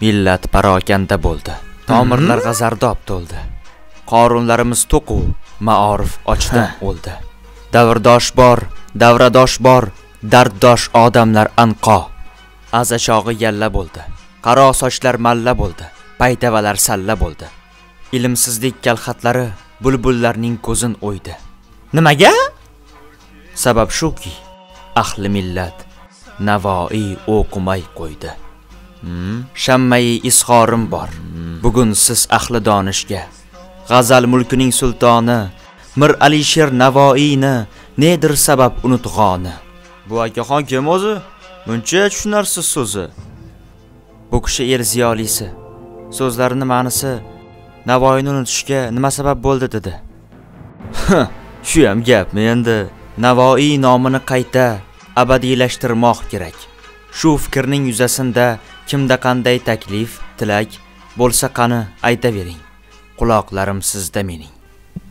millat parokanda bo'ldi. Tomirlarga zardob to'ldi. Qorunlarimiz to'qu maorif ochdan o'ldi. Davrdosh bor davradosh bor darddosh odamlar anqo. Aza chog'i yalla bo'ldi. Qaro sochlar malla bo'ldi. Paytavalar salla bo'ldi. Ilmsizlik kalxatlari bulbullarning ko'zin o'ydi. Nimaga? Sabab shuki ahli millat navoiy o'qimay qo'ydi shammai izhorim bor. Bugun siz ahli donishga g'azal mulkining sultoni mir alisher navoiyni nedir sabab unutg'oni. Bu akaxon kim o'zi? Buncha tushunarsiz so'zi. Bu kishi er ziyolisi. So'zlarini ma'nisi navoiyni unutishga nima sabab bo'ldi dedi. Shu ham gapmi endi? Navoiy nomini qayta abadiylashtirmoq kerak shu fikrning yuzasida kimda qanday taklif tilak bo'lsa qani aytavering. Quloqlarim sizda mening.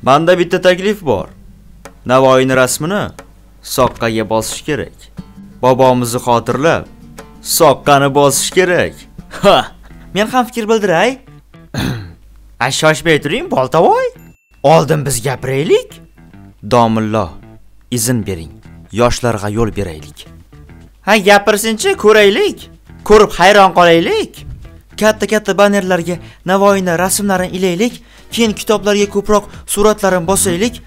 Manda bitta taklif bor. Navoiyni rasmini soqqaga bosish kerak. Bobomizni xotirlab soqqani bosish kerak. Ha men ham fikr bildiray. A shoshmay turing boltavoy. Oldin biz gapiraylik. Domillo izn bering. Yoshlarga yo'l beraylik. Ha gapirsinchi ko'raylik. Ko'rib hayron qolaylik. Katta katta bannerlarga navoiyni rasmlarini ilaylik. Keyin kitoblarga ko'proq suratlarini bosaylik.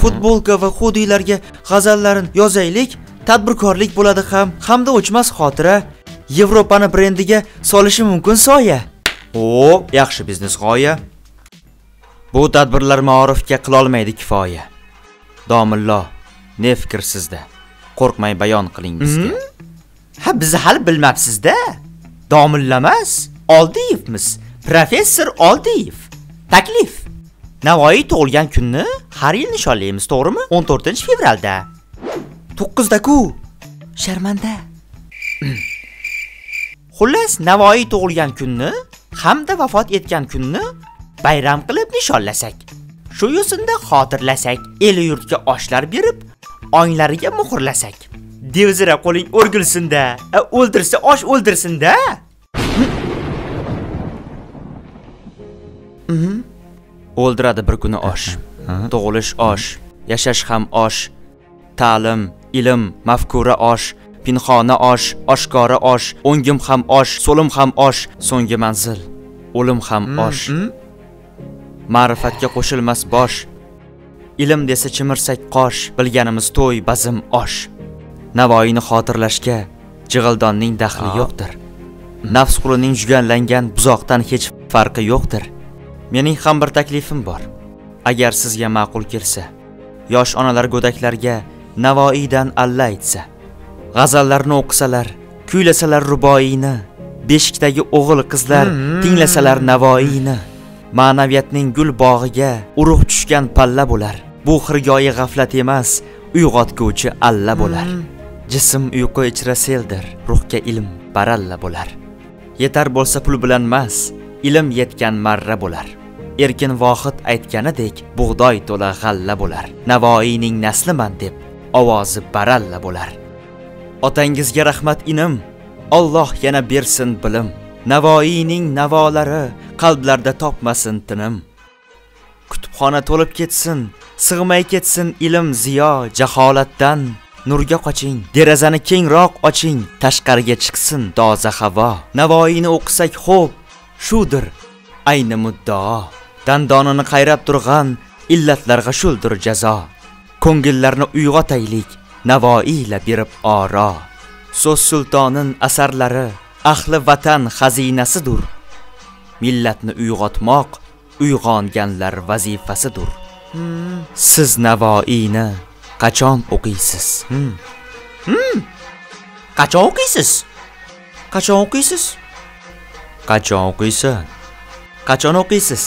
Futbolka va xudilarga g'azallarini yozaylik. Tadbirkorlik bo'ladi ham hamda o'chmas xotira. Yevropani brendiga solishi mumkin soya. O yaxshi biznes g'oya bu tadbirlar maorifga qilolmaydi kifoya. Domillo ne fikr sizda qo'rqmay bayon qiling bizga ha biz hali bilmabsizda. Domilla emas oldiyevmiz professor oldiyev taklif. Navoiy tug'ilgan kunni har yil nishonlaymiz to'g'rimi? 14 fevralda. 9da ku. Sharmanda. Xullas navoiy tug'ilgan kunni hamda vafot etgan kunni bayram qilib nishonlasak. Shu yo'sinda xotirlasak el yurtga oshlar berib onglariga muhrlasak devzira qo'ling o'rgilsinda o'ldirsa osh o'ldirsinda o'ldiradi bir kuni osh. Tug'ilish osh yashash ham osh. Ta'lim ilm mafkura osh pinxona osh oshkora osh o'ngim ham osh so'lim ham osh so'nggi manzil o'lim ham osh. Ma'rifatga qo'shilmas bosh ilm desa chimirsak qosh bilganimiz to'y bazm osh. Navoiyni xotirlashga jig'ildonning daxli yo'qdir. Nafs qulining juganlangan buzoqdan hech farqi yo'qdir. Mening ham bir taklifim bor. Agar sizga ma'qul kelsa yosh onalar go'daklarga navoiydan alla aytsa g'azallarni o'qisalar kuylasalar ruboiyni beshikdagi o'g'il qizlar tinglasalar navoiyni ma'naviyatning gul bog'iga urug' tushgan palla bo'lar bu xirgoyi g'aflat emas uyg'otguvchi alla bo'lar. Jism uyqu ichra seldir ruhga ilm baralla bo'lar. Yetar bo'lsa pul bilan emas ilm yetgan marra bo'lar. Erkin vohid aytganidek bug'doy to'la g'alla bo'lar. Navoiyning nasliman deb ovozi baralla bo'lar. Otangizga rahmat inim Alloh yana bersin bilim. Navoiyning navolari qalblarda topmasin tinim xona to'lib ketsin sig'may ketsin ilm ziyo jaholatdan. Nurga qoching derazani kengroq oching tashqariga chiqsin toza havo. Navoiyni o'qisak xo'p shudir ayni muddao dandonini qayrab turgan illatlarga shuldir jazo. Ko'ngillarni uyg'otaylik navoiyla berib oro. So'z sultonin asarlari ahli vatan xazinasidir millatni uyg'otmoq uyg'onganlar vazifasidir siz navoiyni qachon o'qiysiz? Qachon o'qiysiz? Qachon o'qiysiz? Qachon o'qiysan? Qachon o'qiysiz